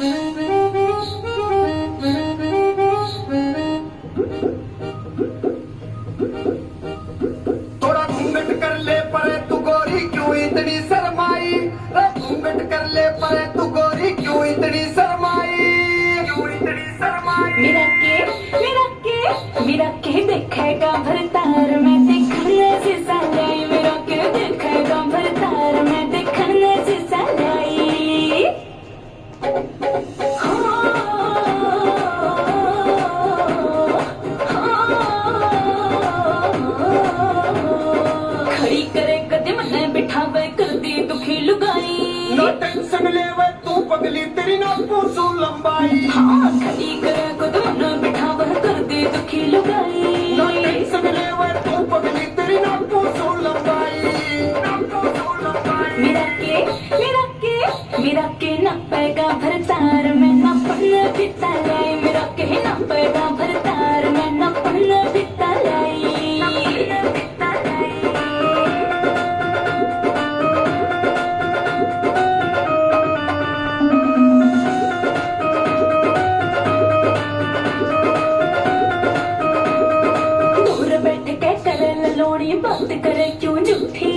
गोरी, क्यों इतनी कर ले क्यों इतनी इतनी मेरा के मेरा के मेरा के देखेगा भरतार मैं टेंशन ले वे तू पगली तेरी ना पूछू लंबाई हाँ खड़ी तो न बिठा वर कर दे दुखी लुगाई नो टेंशन ले वे तू पगली तेरी ना पूछू लंबाई ना पूछू लंबाई मेरा के मेरा के मेरा के न पैगा भरता थोड़ी बात करे क्यों झूठी